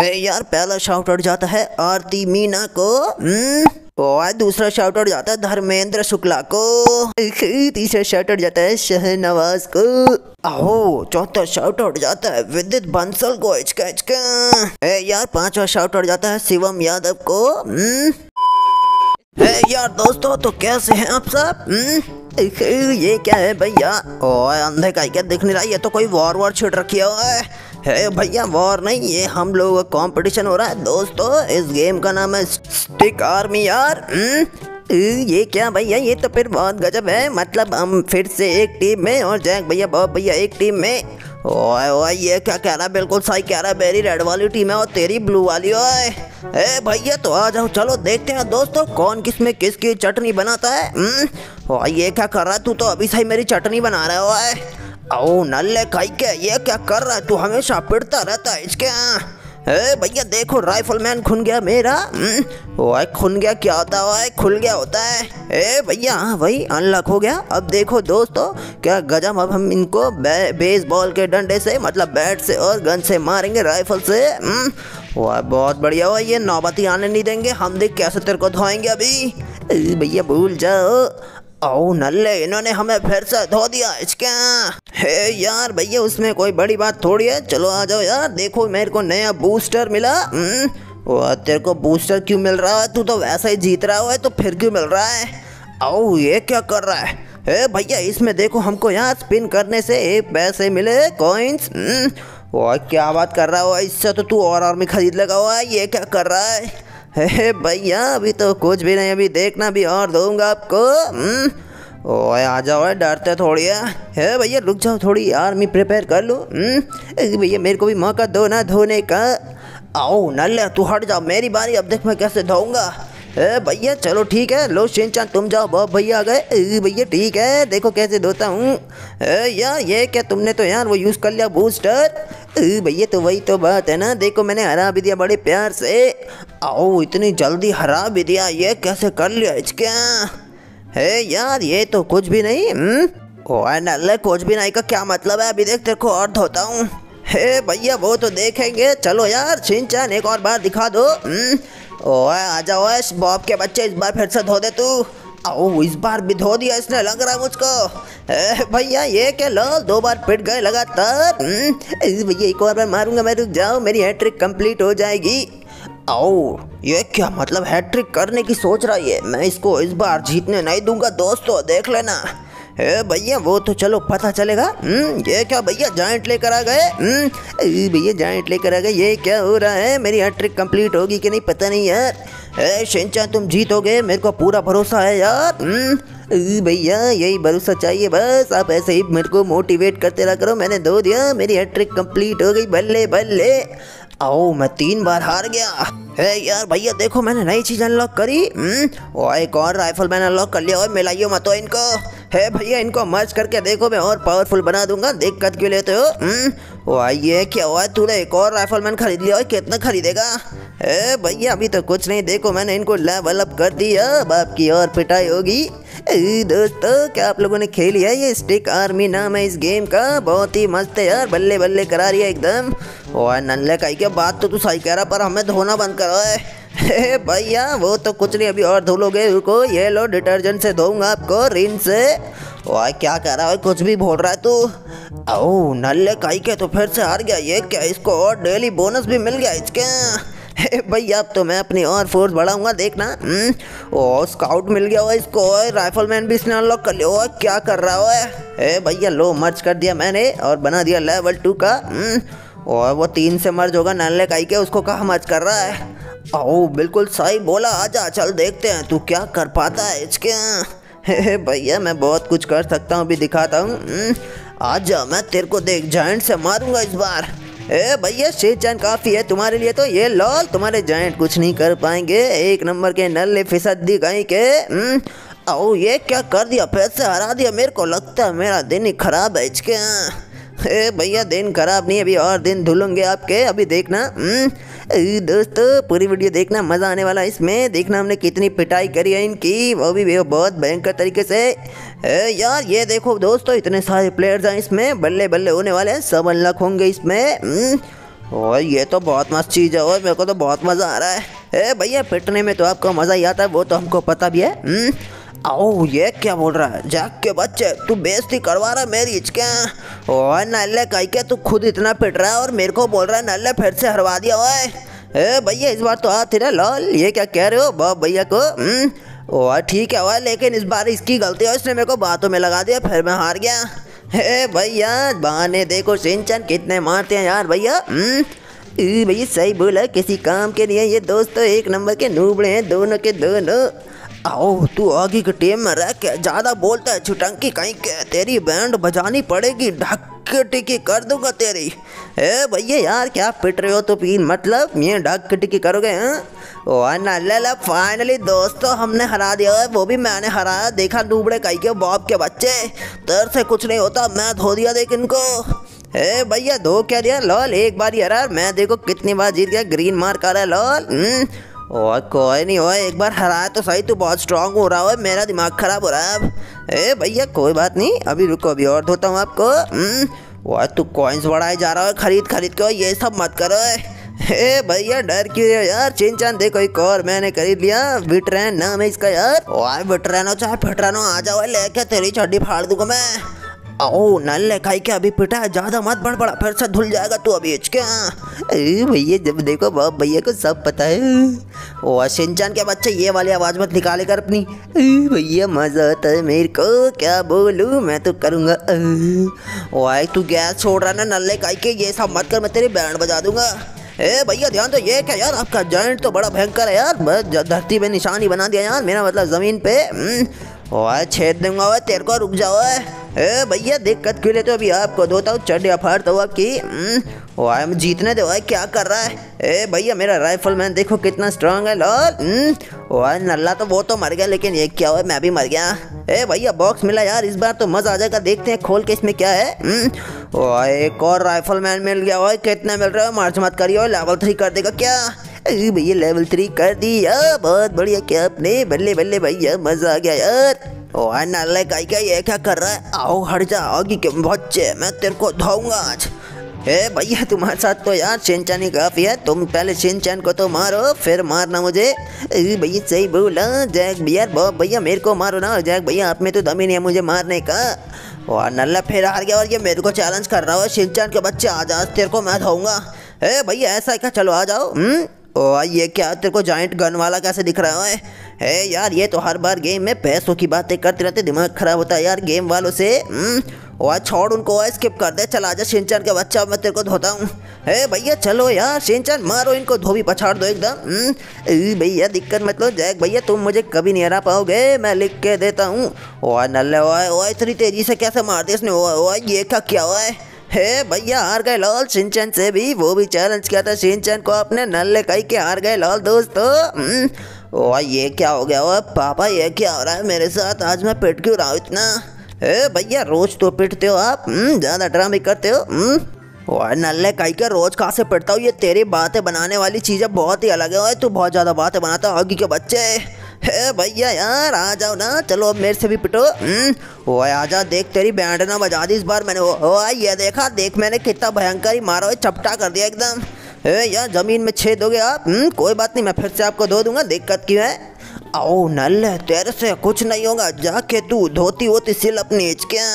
है यार, पहला शाउट आउट जाता है आरती मीना को। हम्म और दूसरा शाउट आउट जाता है धर्मेंद्र शुक्ला को। तीसरा शाउट आउट जाता है शहनवाज को। आहो, चौथा शाउट आउट जाता है विद्युत बंसल को, इचका इचका। यार, पांचवा शाउट आउट जाता है शिवम यादव को। हम्म है यार, दोस्तों तो कैसे हैं आप सब? हम्म? ये क्या है भैया? ओए, अंधे का क्या दिख नहीं रहा? ये तो कोई वॉर वॉर छिड़ रखी है है भैया वॉर नहीं, ये हम लोग कंपटीशन हो रहा है। दोस्तों, इस गेम का नाम है स्टिक आर्मी यार। हम्म? ये क्या भैया, ये तो फिर बहुत गजब है। मतलब हम फिर से एक टीम में, और जैक भैया बहुत भैया एक टीम में। ओए ओए, ये क्या कह रहा बिल्कुल सही कह रहा मेरी रेड वाली टीम है और तेरी ब्लू वाली, ओए। ए भैया तो आ जाओ, चलो देखते हैं दोस्तों, कौन किसमें किसकी चटनी बनाता है। हम्म? ओए, ये क्या कर रहा है? तू तो अभी सही मेरी चटनी बना रहा है, ओए। ओ नल्ले खाई के ये क्या कर रहा है? तू हमेशा पिटता रहता है इसके ए भैया देखो राइफल मैन खुन गया मेरा। हम्म, ओए खुन गया क्या होता है खुल गया होता है। ए भैया हाँ भाई अनलॉक हो गया। अब देखो दोस्तों क्या गजब अब हम इनको बे, बेसबॉल के डंडे से मतलब बैट से और गन से मारेंगे राइफल से। हम्म, वाह बहुत बढ़िया हुआ ये नौबती आने नहीं देंगे। हम देख कैसे तेरे को धोएँगे अभी। भैया भूल जाओ। ओ नल्ले इन्होंने हमें फिर से धो दिया इसका। हे यार भैया उसमें कोई बड़ी बात थोड़ी है। चलो आ जाओ यार देखो मेरे को नया बूस्टर मिला। हम्म, वो तेरे को बूस्टर क्यों मिल रहा है? तू तो वैसा ही जीत रहा है तो फिर क्यों मिल रहा है? ओ ये क्या कर रहा है? हे भैया इसमें देखो हमको यहाँ स्पिन करने से पैसे मिले कॉइन्स वो क्या बात कर रहा हो? इससे तो तू और आर्मी खरीद लगा हुआ है ये क्या कर रहा है? हे भैया, अभी तो कुछ भी नहीं, अभी देखना भी और दूँगा आपको। हम्म? ओए, आ जाओ डरते थोड़ी है। हे भैया, रुक जाओ थोड़ी आर्मी प्रिपेयर कर लो। हम्म? भैया, मेरे को भी मौका दो ना धोने का। आओ, नल्ले, तू हट जाओ, मेरी बारी, अब देख मैं कैसे धोऊँगा। ए भैया, चलो ठीक है, लो शिनचान, तुम जाओ, बहुत भैया आ गए। भैया, ठीक है, देखो कैसे धोता हूँ। यार ये क्या तुमने तो यार वो यूज़ कर लिया बूस्टर भैया तो वही तो बात है ना, देखो मैंने हरा भी दिया बड़े प्यार से। आओ, इतनी जल्दी हरा भी दिया ये कैसे कर लिया क्या है यार, ये तो कुछ भी नहीं ओए नल्ले कुछ भी नहीं का क्या मतलब है? अभी देख, तेरे को और धोता हूँ। हे भैया, वो तो देखेंगे। चलो यार छिंचान एक और बार दिखा दो ओए आ जाओ बॉब के बच्चे, इस बार फिर से धो दे तू। आओ, इस बार भी धो दिया इसने, लग रहा मुझको। भैया, ये क्या लो दो बार पिट गए लगातार भैया, एक और बार मारूँगा, मैं रुक जाओ, मेरी हैट्रिक कंप्लीट हो जाएगी। आओ ये क्या मतलब हैट्रिक करने की सोच रहा है मैं इसको इस बार जीतने नहीं दूँगा, दोस्तों, देख लेना। भैया, वो तो चलो, पता चलेगा। हम्म ये क्या भैया जॉइंट लेकर आ गए? हम्म भैया जॉइंट लेकर आ गए। ये क्या हो रहा है? मेरी हैट्रिक कंप्लीट होगी कि नहीं, पता नहीं यार। ए शिनचा तुम जीतोगे। मेरे को पूरा भरोसा है यार। हम्म भैया, यही भरोसा चाहिए, बस। आप ऐसे ही मेरे को मोटिवेट करते रहा करो। मैंने दो दिया, मेरी हैट्रिक कंप्लीट हो गई। बल्ले बल्ले। आओ, मैं तीन बार हार गया। है यार, भैया, देखो, मैंने नई चीज़ अनलॉक करी। और एक और राइफल मैंने अनलॉक कर लिया। और मिलाइयो मत इनको। है भैया, इनको मर्ज करके देखो, मैं और पावरफुल बना दूँगा। दिक्कत क्यों लेते हो? हम्म ये क्या हुआ? तूने एक और राइफल मैन खरीद लिया कितना खरीदेगा? है भैया, अभी तो कुछ नहीं, देखो, मैंने इनको लेवल अप कर दिया। अब आपकी और पिटाई होगी। दोस्तों, क्या आप लोगों ने खेली है ये स्टिक आर्मी नाम है इस गेम का। बहुत ही मस्त है यार बल्ले बल्ले करा रही है एकदम। और नल्ले का क्या? बात तो तू सही कह रहा, पर हमें धोना बंद करो है भैया वो तो कुछ नहीं अभी और धुलोगे रुको ये लो डिटर्जेंट से धोऊँगा आपको रिन से। ओए क्या कह रहा है कुछ भी बोल रहा है तू। ओ नल्ले काई के तो फिर से हार गया ये क्या इसको और डेली बोनस भी मिल गया इसके? भैया अब तो मैं अपनी और फोर्स बढ़ाऊँगा देखना। हम्म, ओ स्काउट मिल गया हुआ इसको राइफल मैन भी इसने अनलॉक कर लिया क्या कर रहा है भैया लो मर्ज कर दिया मैंने और बना दिया लेवल टू का। हम्म, और वो तीन से मर्ज होगा नल्ले काई के उसको कहा मर्ज कर रहा है। ओ बिल्कुल सही बोला आजा चल देखते हैं तू क्या कर पाता है इसके। भैया मैं बहुत कुछ कर सकता हूँ अभी दिखाता हूँ। हम्म, आजा मैं तेरे को देख जॉइंट से मारूँगा इस बार। ए भैया शेरचैन काफ़ी है तुम्हारे लिए तो ये लॉल तुम्हारे जॉइंट कुछ नहीं कर पाएँगे। एक नंबर के नल्ले फिसदी गई के हम्म, ओ ये क्या कर दिया पैसे हरा दिया मेरे को लगता है मेरा दिन ही खराब है इसके। भैया दिन खराब नहीं अभी और दिन धुलूँगे आपके। अभी देखना हम्म, दोस्तों पूरी वीडियो देखना मज़ा आने वाला है इसमें। देखना हमने कितनी पिटाई करी है इनकी वो भी बहुत भयंकर तरीके से। यार ये देखो दोस्तों इतने सारे प्लेयर्स हैं इसमें बल्ले बल्ले होने वाले हैं सब अनलॉक होंगे इसमें और ये तो बहुत मस्त चीज़ है और मेरे को तो बहुत मज़ा आ रहा है। भैया पिटने में तो आपको मज़ा ही आता है वो तो हमको पता भी है आओ, ये क्या बोल रहा है? जैक के बच्चे, तू बेइज्जती करवा रहा है मेरी क्या? ओए, नल्ले कहीं के तू खुद इतना पिट रहा है और मेरे को बोल रहा है नल्ले फिर से हरवा दिया, ओए। ए, भैया, इस बार तो आ तेरा लॉल, ये क्या कह रहे हो? बाप भैया को हम्म? ओए, ठीक है, ओए, लेकिन इस बार इसकी गलती है, इसने मेरे को बातों में लगा दिया, फिर मैं हार गया। हे, भैया, बहाने देखो, सिंचन कितने मारते हैं यार, भैया हम्म? भैया, सही बोला, किसी काम के लिए, ये दोस्त तो एक नंबर के नूबड़े हैं, दोनों के दोनों। आओ तू आगे के टीम में रह के ज़्यादा बोलता है छुटंकी कहीं के। तेरी बैंड बजानी पड़ेगी ढक टिकी कर दूँगा तेरी। ए भैया यार क्या पिट रहे हो तो पीन मतलब ये ढक टिकी करोगे हाँ? नल्ला फाइनली दोस्तों हमने हरा दिया है वो भी मैंने हराया देखा डूबड़े कई के बॉब के बच्चे तेर से कुछ नहीं होता मैं धो दिया देख इनको। ए भैया धो क्या दिया? लॉल एक बार यार मैं देखो कितनी बार जीत गया ग्रीन मार्क आ रहा है लॉल। हम्म, और कोई नहीं हो एक बार हराया तो सही तू बहुत स्ट्रांग हो रहा हो मेरा दिमाग खराब हो रहा है अब। ए भैया कोई बात नहीं अभी रुको अभी और धोता हूँ आपको। हम्म, और तू कॉइन्स बढ़ाए जा रहा है खरीद खरीद के ये सब मत करो हे भैया डर क्यों है यार? चिन चान देखो एक और मैंने खरीद लिया विट्रैन नाम है इसका यार। और विट्रैनो चाहे फिट्रैनो आ जाओ लेके तेरी चड्डी फाड़ दूँगा मैं। ओ नल्ले खाई के अभी पिटा ज़्यादा मत बढ़ बड़ा फिर से धुल जाएगा तू अभी क्या भैया, जब देखो, बाप, भैया को सब पता है। ओ सिंचान के बच्चे, ये वाली आवाज़ मत निकाले कर अपनी। भैया, मज़ा आता है मेरे को, क्या बोलूँ, मैं तो करूँगा। ओ आए तू गैस छोड़ रहा ना नल्ले खाई के, ये सब मत कर, मैं तेरी बैंड बजा दूँगा। ए, भैया, ध्यान तो ये क्या यार, आपका जॉइंट तो बड़ा भयंकर है यार धरती पे निशानी बना दिया यार, मेरा मतलब ज़मीन पे। हम्म, ओए छेद दूँगा ओए तेरे को रुक जाओ ए भैया दिक्कत क्यों लेते हो? अभी आपको धोता हूँ चढ़ फाड़ता हूँ आपकी हम्म, ओए जीतने दो ओए क्या कर रहा है? ए भैया मेरा राइफल मैन देखो कितना स्ट्रांग है लॉल। हम्म, ओए नल्ला तो वो तो मर गया लेकिन ये क्या हुआ? मैं भी मर गया। ए भैया बॉक्स मिला यार इस बार तो मज़ा आ जाएगा देखते हैं खोल के इसमें क्या है। हम्म, ओए एक और राइफल मैन मिल गया ओए कितने मिल रहे हो? मार्च मत करिए लेवल थ्री कर देगा क्या? अरे भैया लेवल थ्री कर दिया। बहुत बढ़िया क्या आपने। बल्ले बल्ले भैया, मज़ा आ गया यार। ओ नाले का क्या ये क्या कर रहा है? आओ, हट जा, आगे के बच्चे, मैं तेरे को धोऊँगा आज। हे भैया, तुम्हारे साथ तो यार सिंचन ही काफ़ी है। तुम पहले सिंचन को तो मारो, फिर मारना मुझे। अरे भैया, सही बोला, जैक भैया, बहुत भैया मेरे को मारो ना। जैक भैया, आप में तो दम ही नहीं है मुझे मारने का। और नल्ला फिर हार गया, और ये मेरे को चैलेंज कर रहा हो। सिंचन के बच्चे आ जा तेरे को मैं धोऊँगा। हे भैया, ऐसा क्या? चलो, आ जाओ। हम्म? ओ, ये क्या तेरे को जॉइंट गन वाला कैसे दिख रहा है? है यार, ये तो हर बार गेम में पैसों की बातें करते रहते, दिमाग खराब होता है यार गेम वालों से। और छोड़ उनको स्किप कर दे, चला जा सिंचन का बच्चा, मैं तेरे को धोता हूँ। हे भैया, चलो यार सिंचन मारो इनको, धोबी पछाड़ दो एकदम। भैया, दिक्कत मत लो जैक भैया, तुम मुझे कभी नहीं हरा पाओगे, मैं लिख के देता हूँ। ओए नल्ले ओए इतनी तेज़ी से कैसे मार दिया इसने? ओए ये क्या क्या हुआ है? हे भैया हार गए लाल सिंचन से भी वो भी चैलेंज किया था सिंचन को अपने नल्ले कई के हार गए लाल दोस्तों। हम्म, ओ ये क्या हो गया? ओ पापा ये क्या हो रहा है मेरे साथ? आज मैं पिट क्यों रहा हूँ इतना? हे भैया रोज तो पिटते हो आप। हम्म, ज़्यादा ड्रामे करते हो। हम्म, और नल्ले कई के रोज कहाँ से पिटता हूँ? ये तेरी बातें बनाने वाली चीज़ें बहुत ही अलग है। तू बहुत ज़्यादा बातें हो आगे के बच्चे? हे भैया यार आ जाओ ना। चलो अब मेरे से भी पिटो। हम्म, ओए आजा देख तेरी बैंड ना बजा दी इस बार मैंने। ओ ये देखा देख मैंने कितना भयंकर ही मारा चपटा कर दिया एकदम। ए यार ज़मीन में छेद हो गया। आप हम्म, कोई बात नहीं मैं फिर से आपको धो दूँगा दिक्कत क्यों है? आओ नल तेरे से कुछ नहीं होगा। जाके तू धोती होती सिल अपनी क्या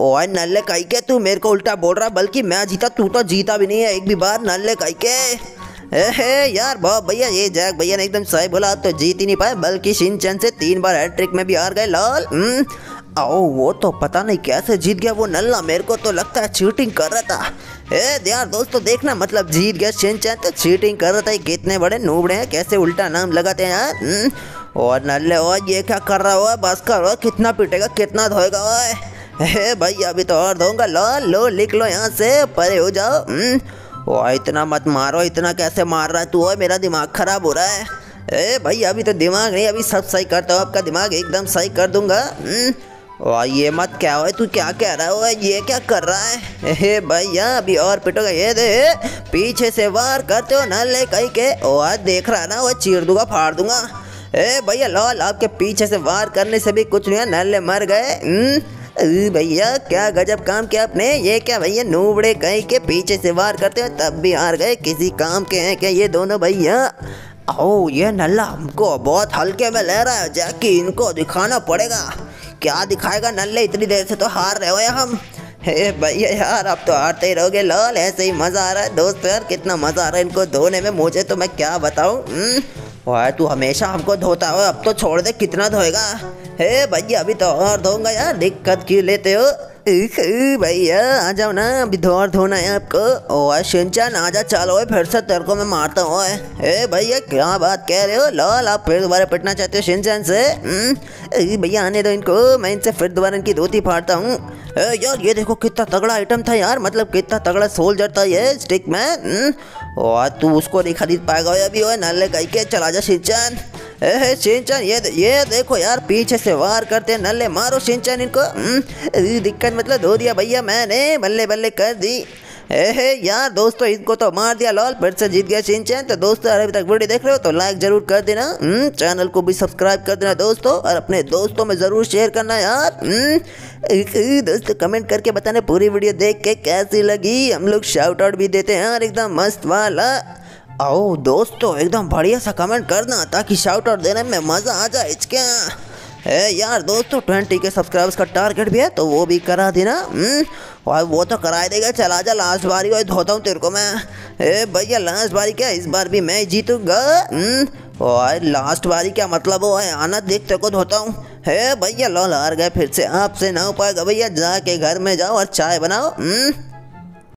ओए नल्ले कही के? तू मेरे को उल्टा बोल रहा बल्कि मैं जीता तू तो जीता भी नहीं है एक भी बार नल्ले कही के? हे यार बाप भैया ये जैक भैया ने एकदम सही बोला तो जीत ही नहीं पाए बल्कि सिंचन से तीन बार हैट्रिक में भी हार गए लाल। हम्म, आओ वो तो पता नहीं कैसे जीत गया वो नल्ला मेरे को तो लगता है चीटिंग कर रहा था। ए यार दोस्तों देखना मतलब जीत गया सिंचन तो चीटिंग कर रहा था कितने बड़े नूबड़े हैं कैसे उल्टा नाम लगाते हैं यार। हम्म, और नल्ले और ये क्या कर रहा हुआ बस कर कितना पिटेगा कितना धोएगा हे भाई अभी तो और दूँगा लो लो लिख लो यहाँ से परे हो जाओ। ओ इतना मत मारो इतना कैसे मार रहा है तू? मेरा दिमाग खराब हो रहा है। ए भाई अभी तो दिमाग नहीं अभी सब सही करता हूँ आपका दिमाग एकदम सही कर दूँगा। हम्म, और ये मत क्या हो तू क्या कह रहा हो? ये क्या कर रहा है? हे भैया अभी और पिटोगा ये दे पीछे से वार करते हो ना ले कहीं के। ओ देख रहा ना वो चीर दूँगा फाड़ दूँगा। ए भैया लॉल आपके पीछे से वार करने से भी कुछ नहीं है नल्ले मर गए। हम्म, भैया, क्या गजब काम किया आपने? ये क्या भैया, नूबड़े कहीं के पीछे से वार करते हो? तब भी हार गए? किसी काम के हैं क्या ये दोनों भैया? ओ ये नल्ला हमको बहुत हल्के में ले रहा है। जैकी इनको दिखाना पड़ेगा। क्या दिखाएगा नल्ले? इतनी देर से तो हार रहे हो हम। हे भैया यार, आप तो हारते ही रहोगे, लाल, ऐसे ही मज़ा आ रहा है। दोस्त यार, कितना मज़ा आ रहा है इनको धोने में। मुझे तो मैं क्या बताऊँ? वाह तू हमेशा हमको धोता हो, अब तो छोड़ दे, कितना धोएगा? हे भैया, अभी तो और धोऊँगा यार, दिक्कत क्यों लेते हो? भैया, आ जाओ ना, अभी धोर धोना है आपको। ओ शिनचान आजा चलो फिर से तेरे को मैं मारता हूँ ए भैया, क्या बात कह रहे हो? लाल, आप फिर दोबारा पिटना चाहते हो शिनचान से? भैया, आने दो इनको, मैं इनसे फिर दोबारा इनकी धोती फाड़ता हूँ। यार, ये देखो कितना तगड़ा आइटम था यार मतलब कितना तगड़ा सोल्जर था ये स्टिक में और तू उसको नहीं खरीद पाएगा अभी वो नाले कहीं के, चला जा ए सिंचन ये ये देखो यार, पीछे से वार करते नल्ले मारो सिंचन इनको। दिक्कत मतलब धो दिया भैया, मैंने बल्ले बल्ले कर दी। ए यार दोस्तों, इनको तो मार दिया, लॉल, फिर से जीत गया सिंचन तो दोस्तों अभी तक वीडियो देख रहे हो तो लाइक ज़रूर कर देना। चैनल को भी सब्सक्राइब कर देना दोस्तों, और अपने दोस्तों में ज़रूर शेयर करना यार। दोस्तों कमेंट करके बताना पूरी वीडियो देख के कैसी लगी। हम लोग शाउट आउट भी देते हैं यार, एकदम मस्त वाला। आओ दोस्तों एकदम बढ़िया सा कमेंट करना ताकि शाउट आउट देने में मज़ा आ जाए क्या है यार दोस्तों ट्वेंटी के सब्सक्राइबर्स का टारगेट भी है तो वो भी करा देना। हम्म, और वो तो करा देगा। चला जा लास्ट बारी वही धोता हूँ तेरे को मैं। ए भैया लास्ट बारी क्या? इस बार भी मैं जीतूँगा। हम्म, और लास्ट बारी क्या मतलब वो है? आना देख तेरे को धोता हूँ। है भैया लॉल हार गए फिर से। आपसे ना हो पाएगा भैया। जाके घर में जाओ और चाय बनाओ। हम्म